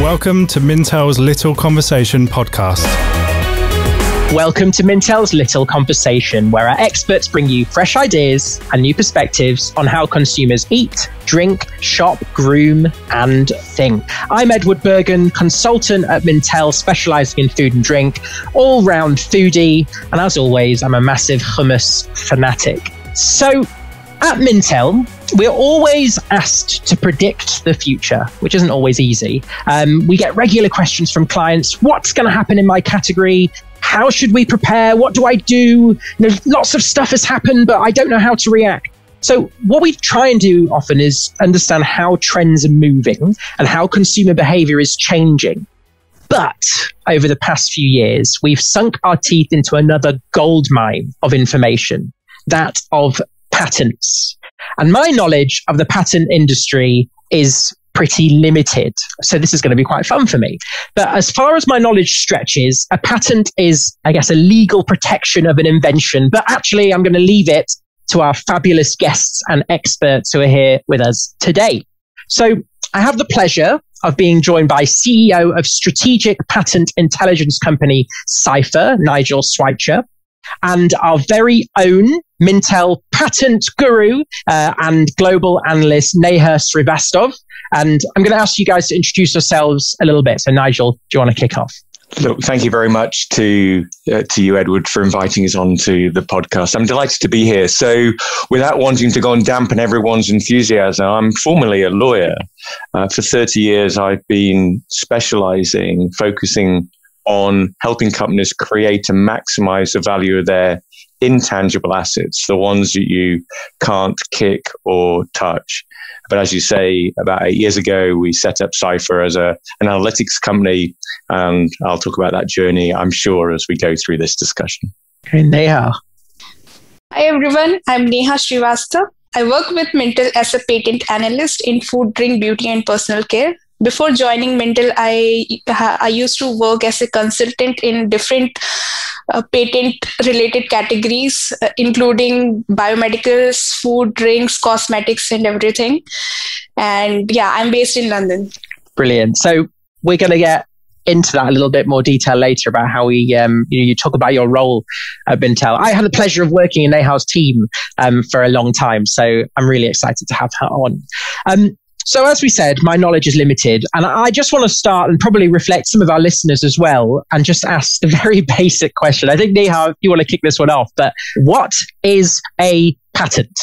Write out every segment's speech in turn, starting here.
Welcome to Mintel's Little Conversation podcast. Welcome to Mintel's Little Conversation, where our experts bring you fresh ideas and new perspectives on how consumers eat, drink, shop, groom, and think. I'm Edward Bergen, consultant at Mintel, specializing in food and drink, all round foodie, and as always, I'm a massive hummus fanatic. So, at Mintel, we're always asked to predict the future, which isn't always easy. Um, we get regular questions from clients What's going to happen in my category? How should we prepare? What do I do? You know, lots of stuff has happened, but I don't know how to react. So, what we try and do often is understand how trends are moving and how consumer behavior is changing. But over the past few years, we've sunk our teeth into another gold mine of information that of patents. And my knowledge of the patent industry is pretty limited. So this is going to be quite fun for me. But as far as my knowledge stretches, a patent is, I guess, a legal protection of an invention. But actually, I'm going to leave it to our fabulous guests and experts who are here with us today. So I have the pleasure of being joined by CEO of strategic patent intelligence company Cipher, Nigel Swycher, and our very own Mintel patent guru uh, and global analyst Neha Srivastava. And I'm going to ask you guys to introduce yourselves a little bit. So, Nigel, do you want to kick off? Look, thank you very much to uh, to you, Edward, for inviting us on to the podcast. I'm delighted to be here. So, without wanting to go and dampen everyone's enthusiasm, I'm formerly a lawyer. Uh, for 30 years, I've been specializing, focusing on helping companies create and maximize the value of their intangible assets, the ones that you can't kick or touch. But as you say, about eight years ago, we set up Cipher as a, an analytics company. And I'll talk about that journey, I'm sure, as we go through this discussion. Okay, Neha. Hi, everyone. I'm Neha Srivastava. I work with Mintel as a patent analyst in food, drink, beauty, and personal care before joining Mintel, I I used to work as a consultant in different uh, patent related categories, uh, including biomedicals, food, drinks, cosmetics, and everything. And yeah, I'm based in London. Brilliant. So we're going to get into that a little bit more detail later about how we um, you, know, you talk about your role at Mintel. I had the pleasure of working in Neha's team um, for a long time, so I'm really excited to have her on. Um, so, as we said, my knowledge is limited. And I just want to start and probably reflect some of our listeners as well and just ask the very basic question. I think, Neha, you want to kick this one off, but what is a patent?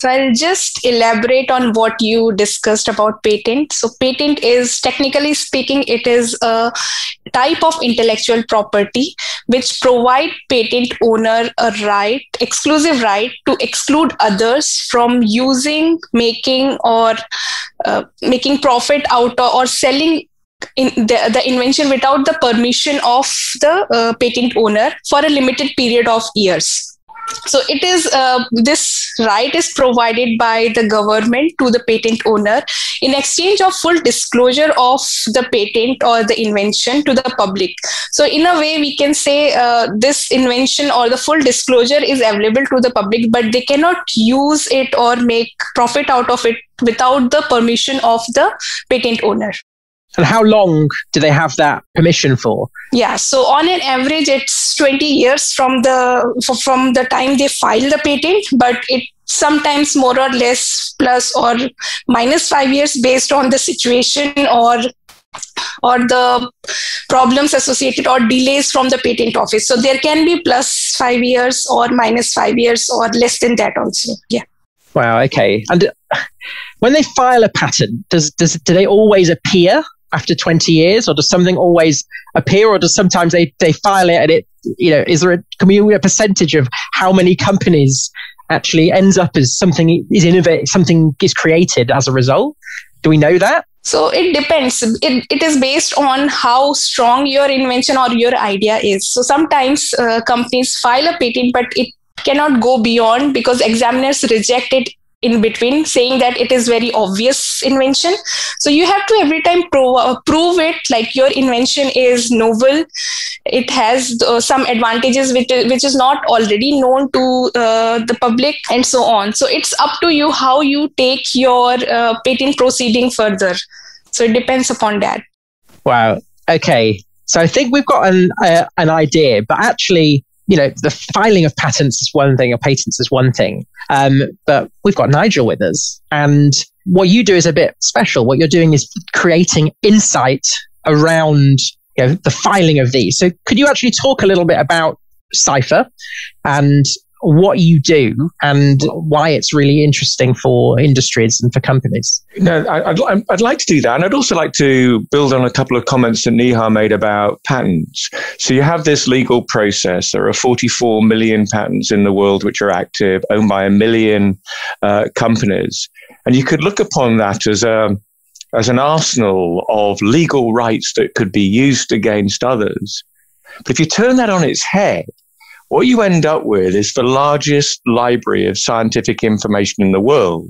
So I'll just elaborate on what you discussed about patent. So patent is technically speaking, it is a type of intellectual property which provide patent owner a right, exclusive right to exclude others from using, making, or uh, making profit out of, or selling in the, the invention without the permission of the uh, patent owner for a limited period of years so it is uh, this right is provided by the government to the patent owner in exchange of full disclosure of the patent or the invention to the public. So in a way we can say uh, this invention or the full disclosure is available to the public but they cannot use it or make profit out of it without the permission of the patent owner and how long do they have that permission for? Yeah, so on an average, it's 20 years from the from the time they file the patent, but it sometimes more or less plus or minus five years based on the situation or or the problems associated or delays from the patent office. So there can be plus five years or minus five years or less than that also. Yeah. Wow. Okay. And uh, when they file a patent, does does do they always appear after 20 years or does something always appear or does sometimes they, they file it and it you know is there a can we a percentage of how many companies actually ends up as something is innovated something is created as a result? Do we know that? So it depends. It, it is based on how strong your invention or your idea is. So sometimes uh, companies file a patent but it cannot go beyond because examiners reject it in between saying that it is very obvious invention. So you have to every time uh, prove it like your invention is novel. It has uh, some advantages which, which is not already known to uh, the public and so on. So it's up to you how you take your uh, patent proceeding further. So it depends upon that. Wow. Okay. So I think we've got an uh, an idea, but actually, you know, the filing of patents is one thing, or patents is one thing. Um, but we've got Nigel with us, and what you do is a bit special. What you're doing is creating insight around you know, the filing of these. So could you actually talk a little bit about Cipher and what you do and why it's really interesting for industries and for companies. No, I'd, I'd like to do that. And I'd also like to build on a couple of comments that Neha made about patents. So you have this legal process. There are 44 million patents in the world which are active, owned by a million uh, companies. And you could look upon that as a as an arsenal of legal rights that could be used against others. But if you turn that on its head, what you end up with is the largest library of scientific information in the world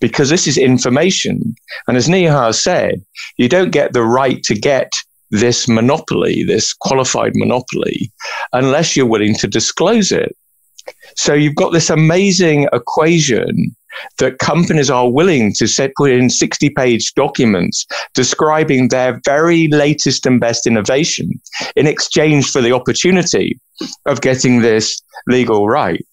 because this is information. And as Neha said, you don't get the right to get this monopoly, this qualified monopoly, unless you're willing to disclose it. So you've got this amazing equation that companies are willing to set, put in 60 page documents describing their very latest and best innovation in exchange for the opportunity of getting this legal right.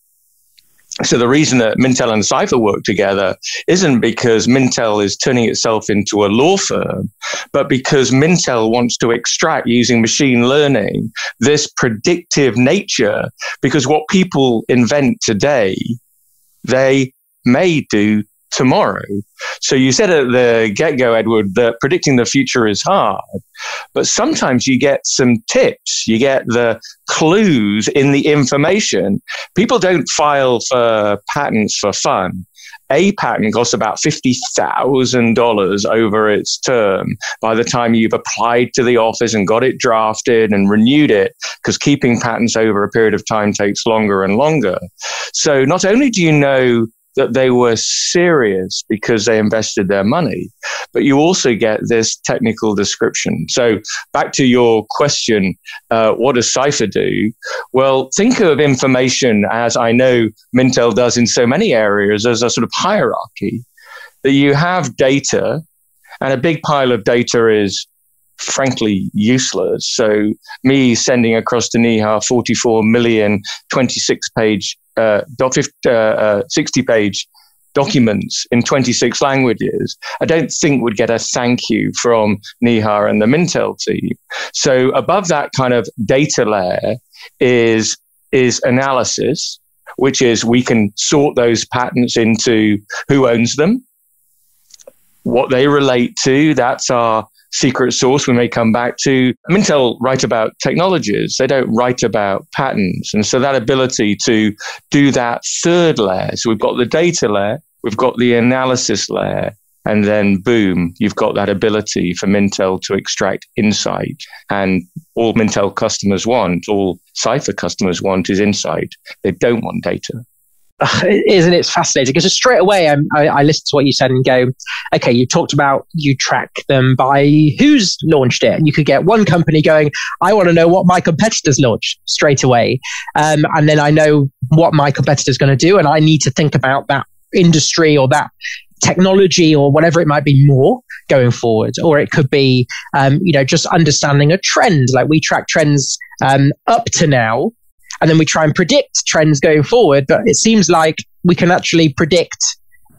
So the reason that Mintel and Cipher work together isn't because Mintel is turning itself into a law firm, but because Mintel wants to extract using machine learning this predictive nature. Because what people invent today, they may do tomorrow. So you said at the get go, Edward, that predicting the future is hard, but sometimes you get some tips, you get the clues in the information. People don't file for patents for fun. A patent costs about $50,000 over its term by the time you've applied to the office and got it drafted and renewed it, because keeping patents over a period of time takes longer and longer. So not only do you know that they were serious because they invested their money. But you also get this technical description. So back to your question, uh, what does Cipher do? Well, think of information as I know Mintel does in so many areas as a sort of hierarchy that you have data and a big pile of data is frankly useless. So me sending across to Neha 44 million 26 page uh, uh, uh, 60 page documents in 26 languages, I don't think would get a thank you from Neha and the Mintel team. So above that kind of data layer is, is analysis, which is we can sort those patents into who owns them, what they relate to. That's our secret source we may come back to. Mintel write about technologies. They don't write about patents. And so that ability to do that third layer. So we've got the data layer, we've got the analysis layer, and then boom, you've got that ability for Mintel to extract insight. And all Mintel customers want, all Cipher customers want is insight. They don't want data. Isn't it fascinating? Because straight away I, I listen to what you said and go, okay, you talked about you track them by who's launched it. And you could get one company going, I want to know what my competitors launched straight away. Um, and then I know what my competitor's going to do. And I need to think about that industry or that technology or whatever it might be more going forward or it could be um, you know just understanding a trend like we track trends um, up to now and then we try and predict trends going forward. But it seems like we can actually predict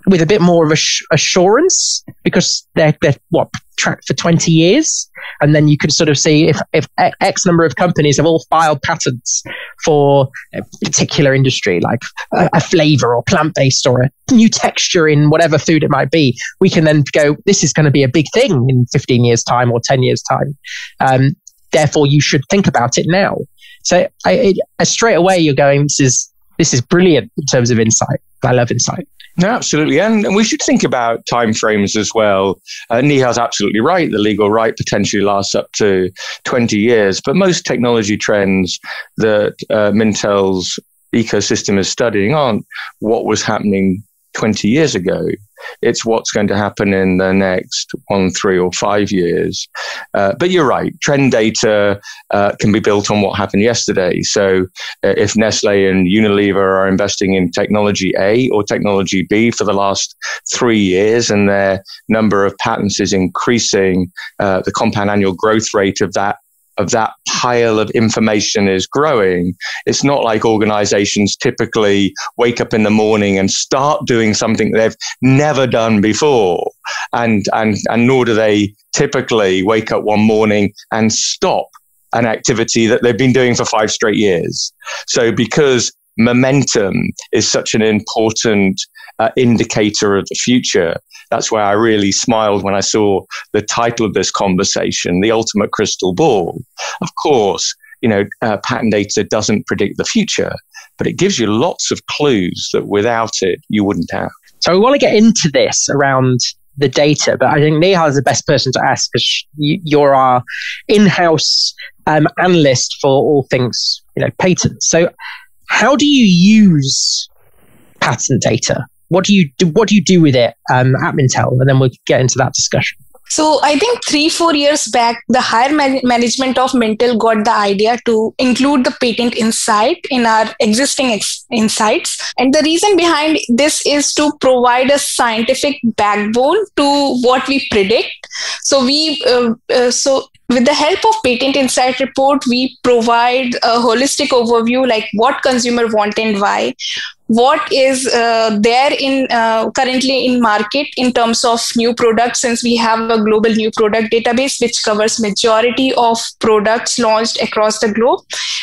with a bit more of assurance because they're, they're what tracked for 20 years? And then you can sort of see if, if x number of companies have all filed patents for a particular industry like a, a flavor or plant-based or a new texture in whatever food it might be. We can then go this is going to be a big thing in 15 years time or 10 years time. Um, therefore you should think about it now so I, straight away you're going, this is this is brilliant in terms of insight. I love insight. No, absolutely, and, and we should think about timeframes as well. Uh, Neha's absolutely right. The legal right potentially lasts up to 20 years, but most technology trends that uh, Mintel's ecosystem is studying aren't what was happening 20 years ago. It's what's going to happen in the next one, three, or five years. Uh, but you're right. Trend data uh, can be built on what happened yesterday. So uh, if Nestle and Unilever are investing in technology A or technology B for the last three years, and their number of patents is increasing, uh, the compound annual growth rate of that of that pile of information is growing. It's not like organizations typically wake up in the morning and start doing something they've never done before. And, and, and nor do they typically wake up one morning and stop an activity that they've been doing for five straight years. So because momentum is such an important uh, indicator of the future. That's why I really smiled when I saw the title of this conversation, The Ultimate Crystal Ball. Of course, you know, uh, patent data doesn't predict the future, but it gives you lots of clues that without it, you wouldn't have. So we want to get into this around the data, but I think Neha is the best person to ask because you're our in-house um, analyst for all things, you know, patents. So how do you use patent data? What do you do? What do you do with it um, at Mintel? And then we'll get into that discussion. So I think three, four years back, the higher man- management of Mintel got the idea to include the patent insight in our existing ex- insights. And the reason behind this is to provide a scientific backbone to what we predict. So we, uh, uh, so with the help of patent insight report we provide a holistic overview like what consumer want and why. What is uh, there in uh, currently in market in terms of new products since we have a global new product database which covers majority of products launched across the globe.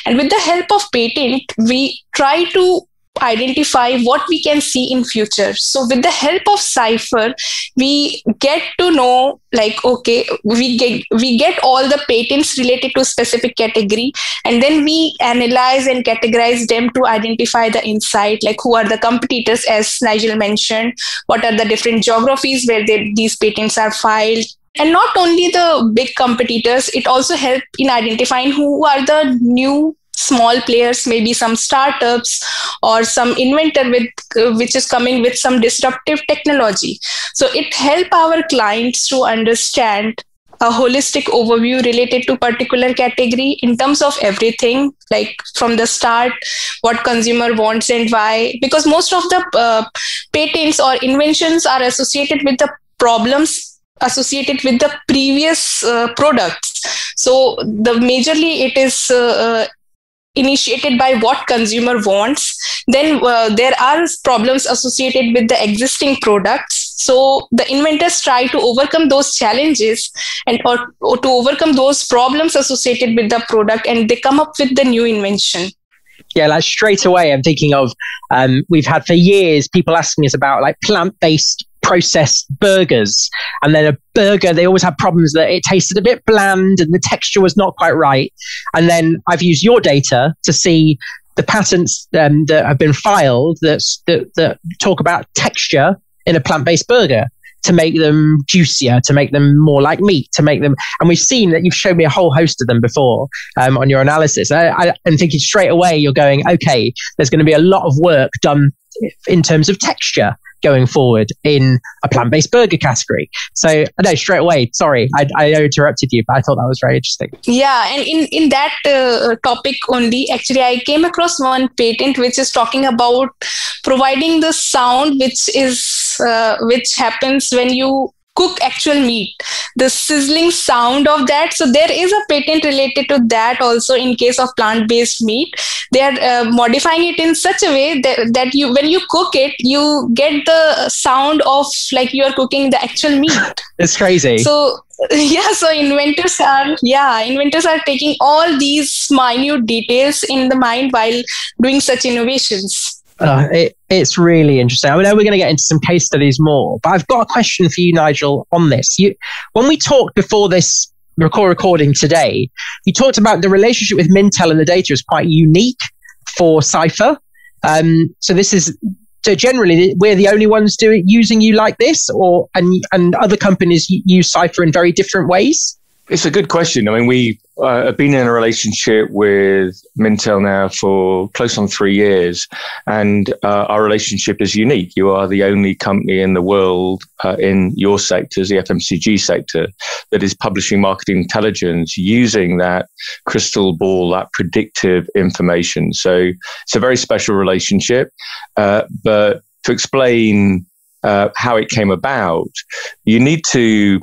And with the help of patent we try to identify what we can see in future. So with the help of cypher we get to know like okay we get we get all the patents related to specific category and then we analyze and categorize them to identify the insight like who are the competitors as nigel mentioned what are the different geographies where they, these patents are filed. And not only the big competitors it also help in identifying who are the new small players maybe some startups or some inventor with uh, which is coming with some disruptive technology. So it help our clients to understand a holistic overview related to particular category in terms of everything like from the start what consumer wants and why because most of the uh, patents or inventions are associated with the problems associated with the previous uh, products. So the majorly it is uh, uh initiated by what consumer wants then uh, there are problems associated with the existing products. So the inventors try to overcome those challenges and or, or to overcome those problems associated with the product and they come up with the new invention. Yeah, like straight away, I'm thinking of um, we've had for years people asking us about like plant based processed burgers. And then a burger, they always have problems that it tasted a bit bland and the texture was not quite right. And then I've used your data to see the patents um, that have been filed that, that, talk about texture in a plant based burger to make them juicier, to make them more like meat, to make them. And we've seen that you've shown me a whole host of them before um, on your analysis. I, I, I'm thinking straight away, you're going, okay, there's going to be a lot of work done in terms of texture going forward in a plant-based burger category. So know straight away. Sorry, I, I interrupted you, but I thought that was very interesting. Yeah, and in in that uh, topic only, actually, I came across one patent which is talking about providing the sound which is uh, which happens when you cook actual meat. The sizzling sound of that. So there is a patent related to that also in case of plant based meat. They are uh, modifying it in such a way that, that you when you cook it you get the sound of like you are cooking the actual meat. It's crazy. So yeah so inventors are yeah inventors are taking all these minute details in the mind while doing such innovations uh, it, it's really interesting. I know we're going to get into some case studies more, but I've got a question for you, Nigel, on this. You, when we talked before this record recording today, you talked about the relationship with Mintel and the data is quite unique for Cipher. Um, so this is so generally we're the only ones doing using you like this, or and and other companies use Cipher in very different ways. It's a good question. I mean, we uh, have been in a relationship with Mintel now for close on three years, and uh, our relationship is unique. You are the only company in the world uh, in your sectors, the FMCG sector, that is publishing marketing intelligence using that crystal ball, that predictive information. So it's a very special relationship. Uh, but to explain uh, how it came about, you need to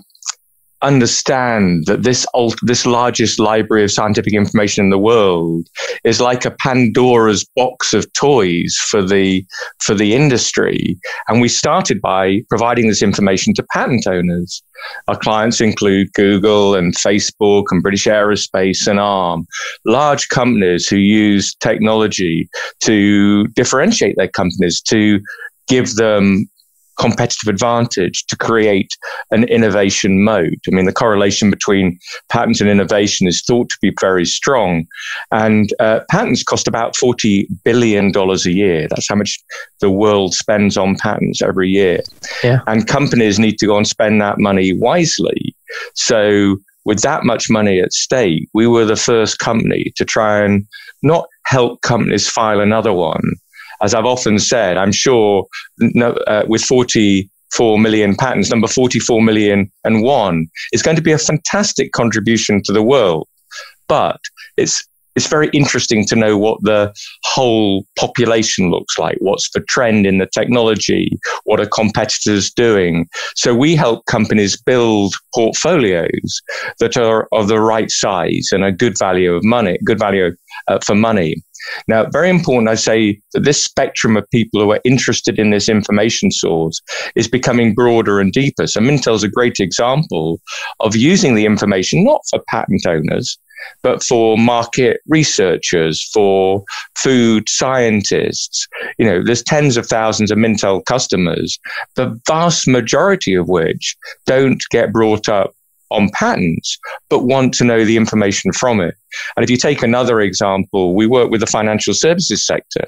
understand that this this largest library of scientific information in the world is like a Pandora's box of toys for the for the industry. And we started by providing this information to patent owners. Our clients include Google and Facebook and British Aerospace and ARM, large companies who use technology to differentiate their companies, to give them competitive advantage to create an innovation mode. I mean, the correlation between patents and innovation is thought to be very strong. And uh, patents cost about $40 billion a year. That's how much the world spends on patents every year. Yeah. And companies need to go and spend that money wisely. So, with that much money at stake, we were the first company to try and not help companies file another one, as I've often said, I'm sure no, uh, with 44 million patents, number 44 million and one is going to be a fantastic contribution to the world. But it's it's very interesting to know what the whole population looks like. What's the trend in the technology? What are competitors doing? So we help companies build portfolios that are of the right size and a good value of money, good value uh, for money. Now, very important, I say that this spectrum of people who are interested in this information source is becoming broader and deeper. So Mintel's a great example of using the information not for patent owners, but for market researchers, for food scientists. You know, there's tens of thousands of Mintel customers, the vast majority of which don't get brought up on patents, but want to know the information from it. And if you take another example, we work with the financial services sector.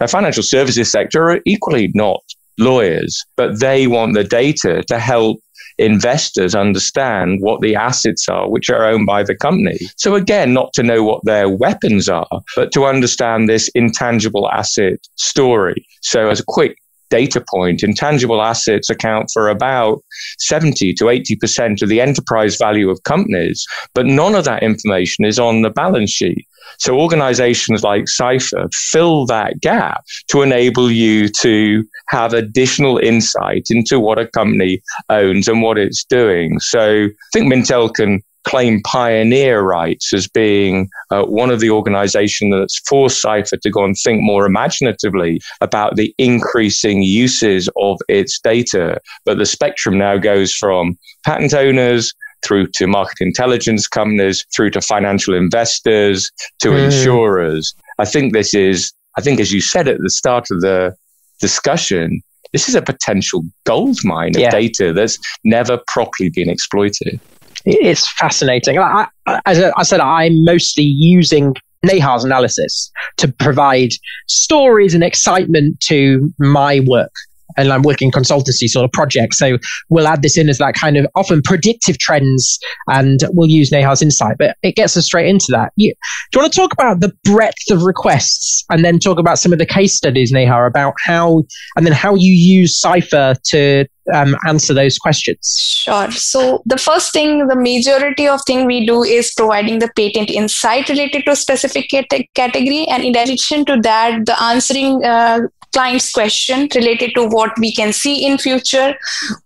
The financial services sector are equally not lawyers, but they want the data to help investors understand what the assets are which are owned by the company. So again, not to know what their weapons are, but to understand this intangible asset story. So as a quick data point, intangible assets account for about 70 to 80% of the enterprise value of companies, but none of that information is on the balance sheet. So organizations like Cipher fill that gap to enable you to have additional insight into what a company owns and what it's doing. So I think Mintel can claim pioneer rights as being uh, one of the organizations that's forced Cipher to go and think more imaginatively about the increasing uses of its data. But the spectrum now goes from patent owners through to market intelligence companies, through to financial investors, to mm. insurers. I think this is, I think, as you said at the start of the discussion, this is a potential gold mine of yeah. data that's never properly been exploited it's fascinating. I, as I said, I'm mostly using Neha's analysis to provide stories and excitement to my work and I'm working consultancy sort of projects. So we'll add this in as that kind of often predictive trends and we'll use Neha's insight, but it gets us straight into that. You, do you want to talk about the breadth of requests and then talk about some of the case studies, Neha, about how, and then how you use Cipher to um, answer those questions? Sure. So the first thing, the majority of thing we do is providing the patent insight related to specific cat- category, and in addition to that, the answering uh, client's question related to what we can see in future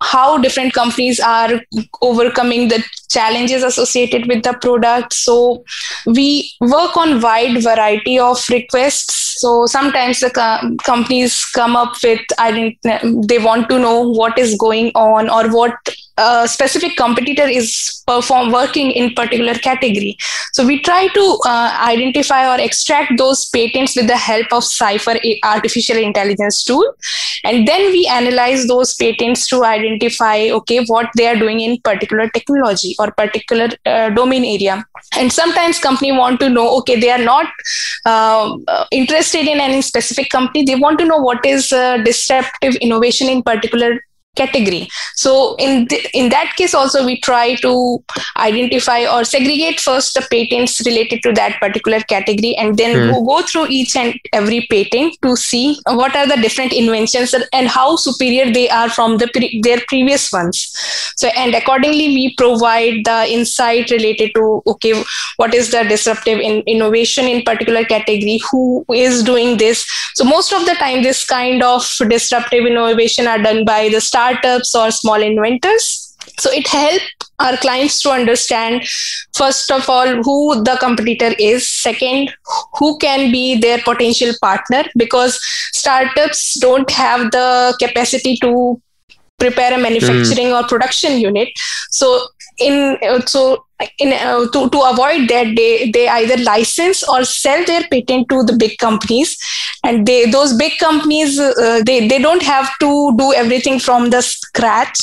how different companies are overcoming the challenges associated with the product so we work on wide variety of requests so sometimes the co- companies come up with i didn't they want to know what is going on or what a specific competitor is perform working in particular category. So we try to uh, identify or extract those patents with the help of cipher artificial intelligence tool. And then we analyze those patents to identify okay what they are doing in particular technology or particular uh, domain area. And sometimes company want to know okay they are not uh, interested in any specific company. They want to know what is uh, disruptive innovation in particular category. So in th- in that case also we try to identify or segregate first the patents related to that particular category and then mm. go, go through each and every patent to see what are the different inventions and how superior they are from the pre- their previous ones. So and accordingly we provide the insight related to okay what is the disruptive in- innovation in particular category who is doing this. So most of the time this kind of disruptive innovation are done by the startups or small inventors. So it helps our clients to understand, first of all, who the competitor is. Second, who can be their potential partner because startups don't have the capacity to prepare a manufacturing mm. or production unit. So in so in uh, to, to avoid that they they either license or sell their patent to the big companies. And they those big companies uh, they they don't have to do everything from the scratch.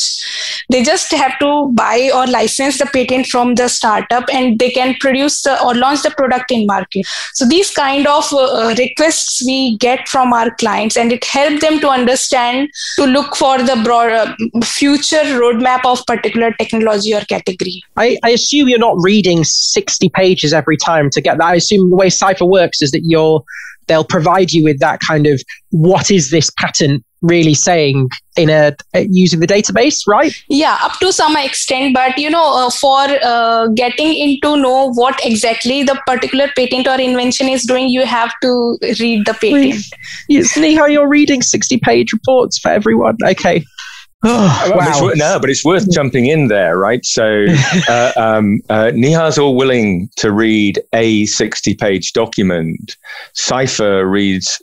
They just have to buy or license the patent from the startup and they can produce the, or launch the product in market. So these kind of uh, requests we get from our clients and it helps them to understand to look for the broad uh, future roadmap of particular technology or category. I, I assume assume you're not reading 60 pages every time to get that. I assume the way Cipher works is that you're they'll provide you with that kind of what is this patent really saying in a uh, using the database right? Yeah up to some extent but you know uh, for uh, getting into know what exactly the particular patent or invention is doing you have to read the patent. Yes Neha you're reading 60 page reports for everyone? Okay Wow. no, but it's worth jumping in there, right? So, uh, um, uh, Neha's all willing to read a 60 page document. Cipher reads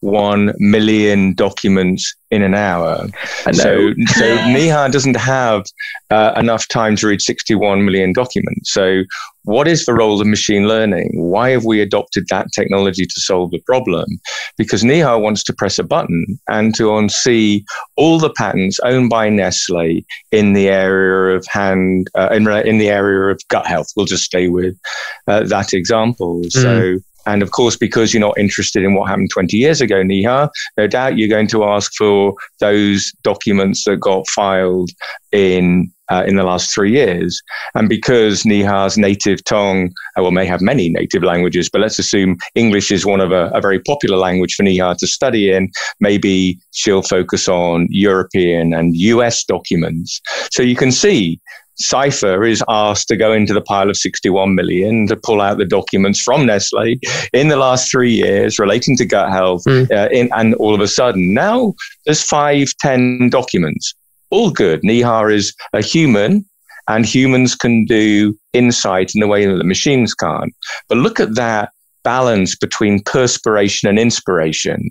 61 million documents in an hour. So, so Neha doesn't have uh, enough time to read 61 million documents. So, what is the role of machine learning? Why have we adopted that technology to solve the problem? Because Neha wants to press a button and to see all the patents owned by Nestle in the area of hand, uh, in, in the area of gut health. We'll just stay with uh, that example. Mm. So and of course, because you're not interested in what happened 20 years ago, Neha, no doubt you're going to ask for those documents that got filed in uh, in the last three years. And because Neha's native tongue, uh, well, may have many native languages, but let's assume English is one of a, a very popular language for Neha to study in, maybe she'll focus on European and US documents. So you can see Cipher is asked to go into the pile of 61 million to pull out the documents from Nestle in the last three years relating to gut health. Mm. Uh, in, and all of a sudden, now there's five, 10 documents. All good. Neha is a human and humans can do insight in a way that the machines can't. But look at that balance between perspiration and inspiration.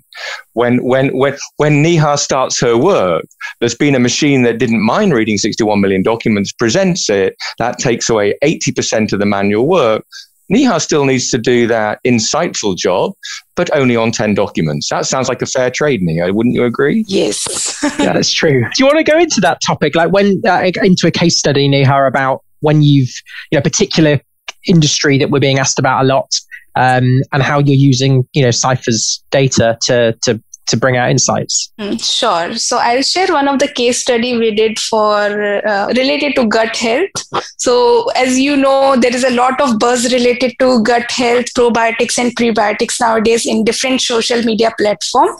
When, when, when, when Neha starts her work, there's been a machine that didn't mind reading 61 million documents, presents it, that takes away 80% of the manual work. Neha still needs to do that insightful job, but only on 10 documents. That sounds like a fair trade, Neha. Wouldn't you agree? Yes. yeah, that's true. Do you want to go into that topic? Like when, uh, into a case study, Neha, about when you've, you know, particular industry that we're being asked about a lot um, and how you're using you know Cipher's data to to to bring out insights? Mm, sure. So I'll share one of the case study we did for uh, related to gut health. So as you know, there is a lot of buzz related to gut health, probiotics and prebiotics nowadays in different social media platform.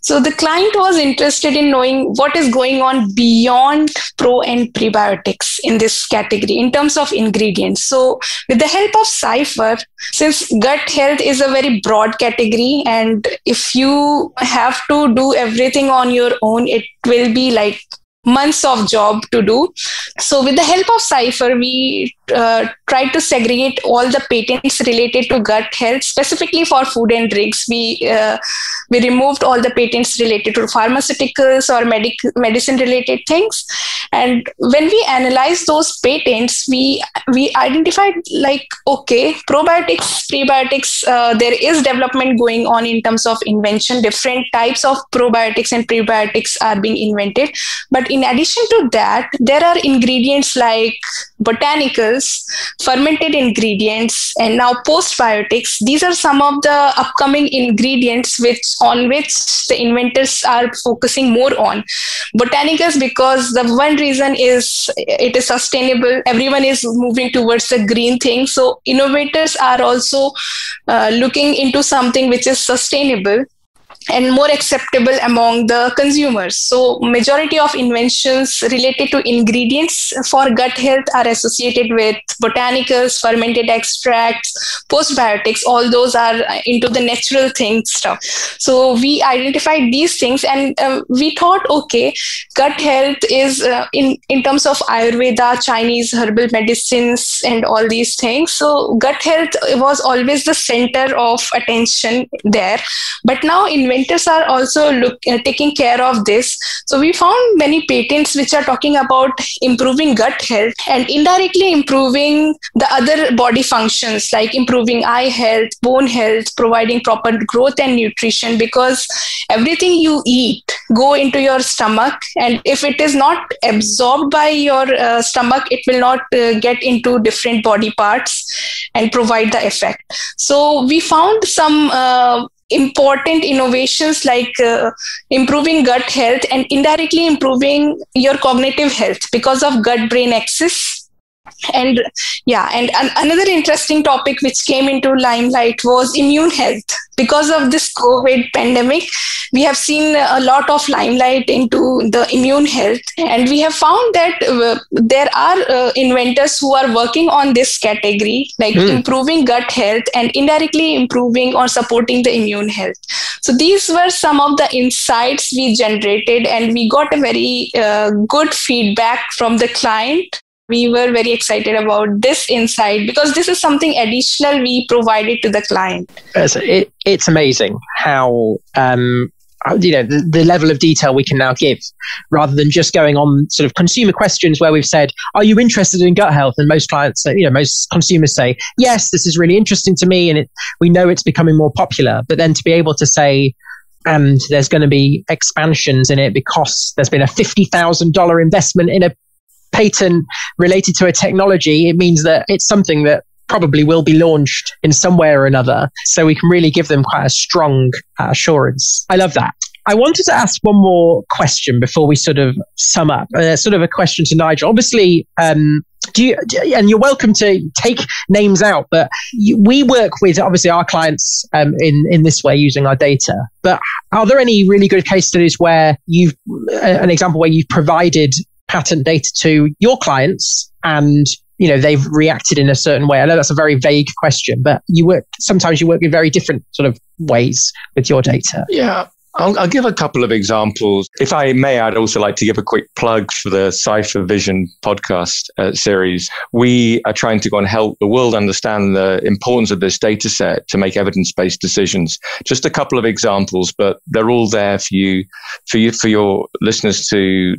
So the client was interested in knowing what is going on beyond pro and prebiotics in this category in terms of ingredients. So with the help of Cipher, since gut health is a very broad category, and if you have have to do everything on your own, it will be like months of job to do. So with the help of Cipher, we uh, tried to segregate all the patents related to gut health, specifically for food and drinks. We uh, we removed all the patents related to pharmaceuticals or medic medicine related things. And when we analyzed those patents, we we identified like okay, probiotics, prebiotics. Uh, there is development going on in terms of invention. Different types of probiotics and prebiotics are being invented. But in addition to that, there are ingredients ingredients like botanicals, fermented ingredients, and now postbiotics. These are some of the upcoming ingredients which on which the inventors are focusing more on. Botanicals because the one reason is it is sustainable. Everyone is moving towards the green thing. So innovators are also uh, looking into something which is sustainable and more acceptable among the consumers. So majority of inventions related to ingredients for gut health are associated with botanicals fermented extracts postbiotics. All those are into the natural thing stuff. So we identified these things and uh, we thought okay gut health is uh, in in terms of ayurveda chinese herbal medicines and all these things. So gut health was always the center of attention there. But now in inventors are also look, uh, taking care of this. So we found many patents which are talking about improving gut health and indirectly improving the other body functions like improving eye health, bone health, providing proper growth and nutrition because everything you eat go into your stomach and if it is not absorbed by your uh, stomach it will not uh, get into different body parts and provide the effect so we found some uh, important innovations like uh, improving gut health and indirectly improving your cognitive health because of gut brain axis. And yeah and an- another interesting topic which came into limelight was immune health because of this covid pandemic we have seen a lot of limelight into the immune health. And we have found that uh, there are uh, inventors who are working on this category like mm. improving gut health and indirectly improving or supporting the immune health. So these were some of the insights we generated and we got a very uh, good feedback from the client we were very excited about this insight because this is something additional we provided to the client. It, it's amazing how um, you know the, the, level of detail we can now give rather than just going on sort of consumer questions where we've said are you interested in gut health and most clients say, you know most consumers say yes this is really interesting to me and it, we know it's becoming more popular but then to be able to say and there's going to be expansions in it because there's been a $50,000 investment in a patent related to a technology, it means that it's something that probably will be launched in some way or another. So we can really give them quite a strong uh, assurance. I love that. I wanted to ask one more question before we sort of sum up. Uh, sort of a question to Nigel. Obviously, um, do you, and you're welcome to take names out, but you, we work with obviously our clients um, in in this way using our data. But are there any really good case studies where you've uh, an example where you've provided patent data to your clients and you know they've reacted in a certain way i know that's a very vague question but you work sometimes you work in very different sort of ways with your data yeah I'll, I'll, give a couple of examples. If I may, I'd also like to give a quick plug for the Cipher Vision podcast uh, series. We are trying to go and help the world understand the importance of this data set to make evidence based decisions. Just a couple of examples, but they're all there for you, for you, for your listeners to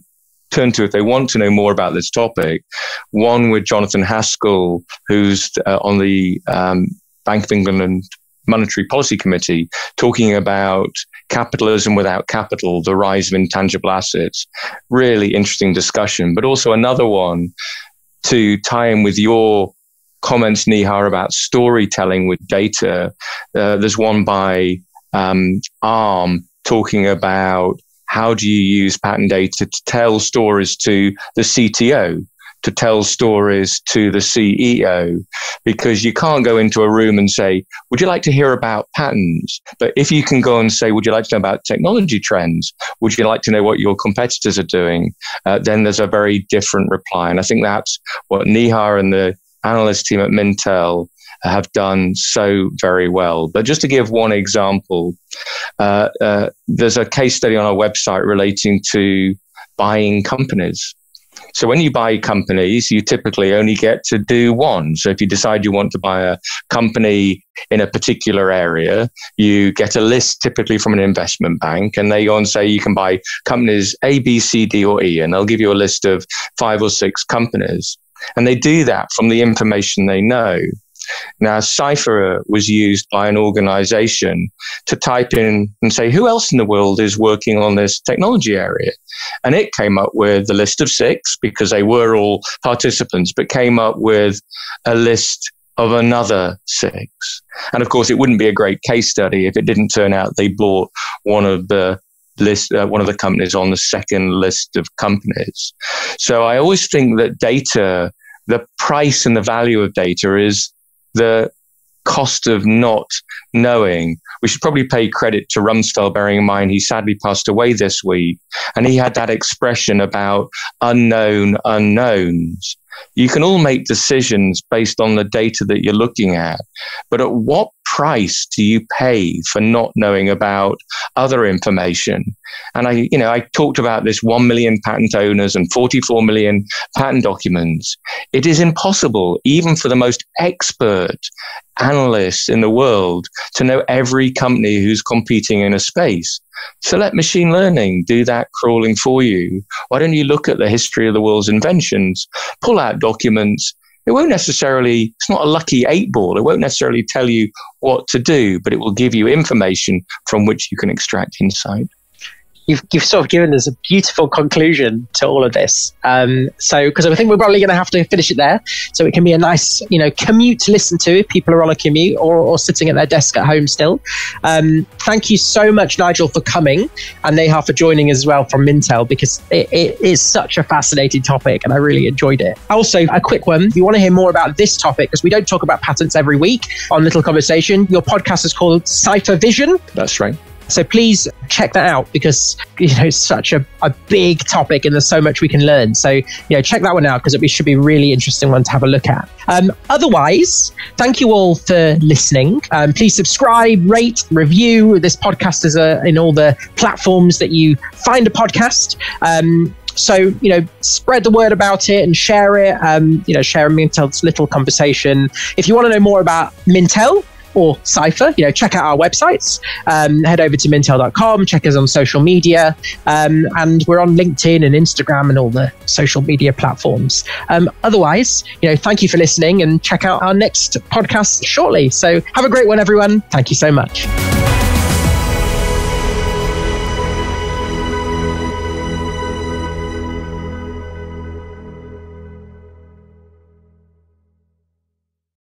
turn to if they want to know more about this topic. One with Jonathan Haskel, who's uh, on the um, Bank of England Monetary Policy Committee, talking about capitalism without capital, the rise of intangible assets. Really interesting discussion, but also another one to tie in with your comments, Neha, about storytelling with data. Uh, there's one by um, ARM talking about how do you use patent data to tell stories to the CTO, to tell stories to the CEO? Because you can't go into a room and say, Would you like to hear about patents? But if you can go and say, Would you like to know about technology trends? Would you like to know what your competitors are doing? Uh, then there's a very different reply. And I think that's what Neha and the analyst team at Mintel have done so very well. But just to give one example, uh, uh, there's a case study on our website relating to buying companies. So when you buy companies, you typically only get to do one. So if you decide you want to buy a company in a particular area, you get a list typically from an investment bank and they go and say you can buy companies A, B, C, D, or E. And they'll give you a list of five or six companies. And they do that from the information they know. Now, Cipher was used by an organization to type in and say, who else in the world is working on this technology area? And it came up with the list of six because they were all participants, but came up with a list of another six. And of course, it wouldn't be a great case study if it didn't turn out they bought one of the list, uh, one of the companies on the second list of companies. So I always think that data, the price and the value of data is the cost of not knowing. We should probably pay credit to Rumsfeld, bearing in mind he sadly passed away this week. And he had that expression about unknown unknowns. You can all make decisions based on the data that you're looking at, but at what price do you pay for not knowing about other information? And I, you know, I talked about this 1 million patent owners and 44 million patent documents. It is impossible, even for the most expert analysts in the world, to know every company who's competing in a space. So let machine learning do that crawling for you. Why don't you look at the history of the world's inventions, pull out documents, it won't necessarily, it's not a lucky eight ball. It won't necessarily tell you what to do, but it will give you information from which you can extract insight you've, you've sort of given us a beautiful conclusion to all of this. Um, so, because I think we're probably going to have to finish it there. So it can be a nice, you know, commute to listen to if people are on a commute or, or sitting at their desk at home still. Um, thank you so much, Nigel, for coming and Neha for joining as well from Mintel because it, it is such a fascinating topic and I really enjoyed it. Also, a quick one. If you want to hear more about this topic, because we don't talk about patents every week on Little Conversation, your podcast is called Cipher Vision. That's right. So please check that out because you know it's such a, a big topic and there's so much we can learn. So you know check that one out because it should be a really interesting one to have a look at. Um, otherwise, thank you all for listening. Um, please subscribe, rate, review. This podcast is uh, in all the platforms that you find a podcast. Um, so you know spread the word about it and share it um, you know share mintel's little conversation if you want to know more about mintel or Cipher, you know, check out our websites. Um, head over to mintel.com, check us on social media, um, and we're on LinkedIn and Instagram and all the social media platforms. Um, otherwise, you know, thank you for listening and check out our next podcast shortly. So have a great one, everyone. Thank you so much.